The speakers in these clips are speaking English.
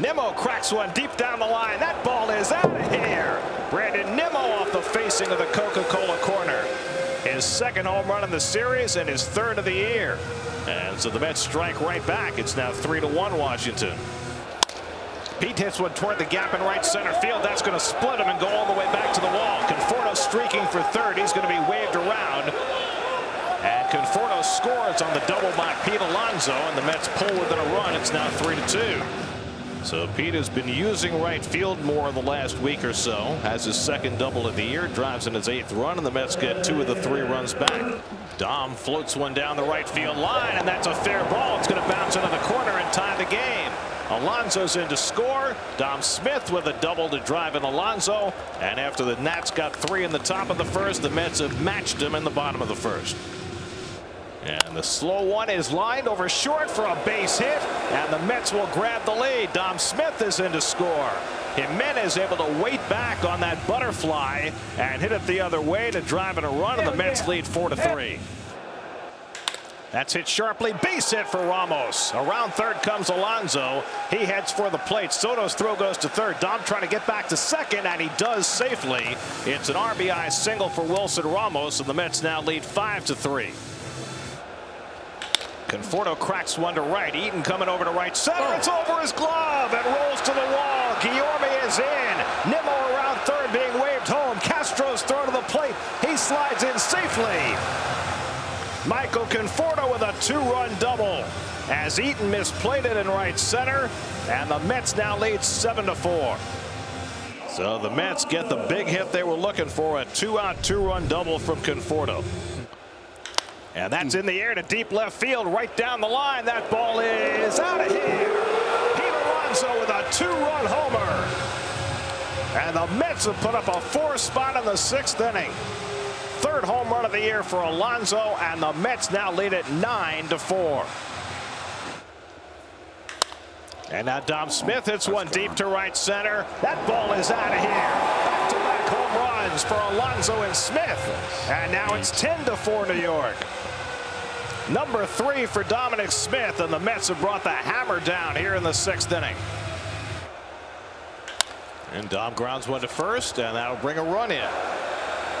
Nimmo cracks one deep down the line. That ball is out of here. Brandon Nimmo off the facing of the Coca-Cola corner. His second home run in the series and his third of the year. And so the Mets strike right back. It's now three to one Washington. Pete hits one toward the gap in right center field. That's going to split him and go all the way back to the wall. Conforto streaking for third. He's going to be waved around. And Conforto scores on the double by Pete Alonso, and the Mets pull within a run. It's now three to two. So Pete has been using right field more in the last week or so. Has his second double of the year. Drives in his eighth run, and the Mets get two of the three runs back. Dom floats one down the right field line, and that's a fair ball. It's going to bounce into the corner and tie the game. Alonso's in to score. Dom Smith with a double to drive in Alonso. And after the Nats got three in the top of the first, the Mets have matched him in the bottom of the first. And the slow one is lined over short for a base hit. And the Mets will grab the lead. Dom Smith is in to score. Gimenez able to wait back on that butterfly and hit it the other way to drive in a run. And the Mets lead four to three. That's hit sharply. Base hit for Ramos. Around third comes Alonso. He heads for the plate. Soto's throw goes to third. Dom trying to get back to second, and he does safely. It's an RBI single for Wilson Ramos, and the Mets now lead five to three. Conforto cracks one to right. Eaton coming over to right center. Oh. It's over his glove and rolls to the wall. Guillorme is in. Nimmo around third being waved home. Castro's throw to the plate. He slides in safely. Michael Conforto with a two-run double as Eaton misplayed it in right center, and the Mets now lead seven to four. So the Mets get the big hit they were looking for, a two-out, two-run double from Conforto. And that's in the air to deep left field, right down the line. That ball is out of here. Pete Alonso with a two-run homer. And the Mets have put up a four spot in the sixth inning. Third home run of the year for Alonso, and the Mets now lead it 9 to 4. And now Dom Smith hits one deep to right center. That ball is out of here. For Alonso and Smith. And now it's 10 to 4 New York. Number three for Dominic Smith, and the Mets have brought the hammer down here in the sixth inning. And Dom grounds one to first, and that'll bring a run in.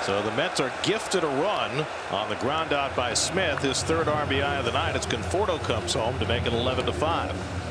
So the Mets are gifted a run on the ground out by Smith. His third RBI of the night. It's Conforto comes home to make it 11 to 5.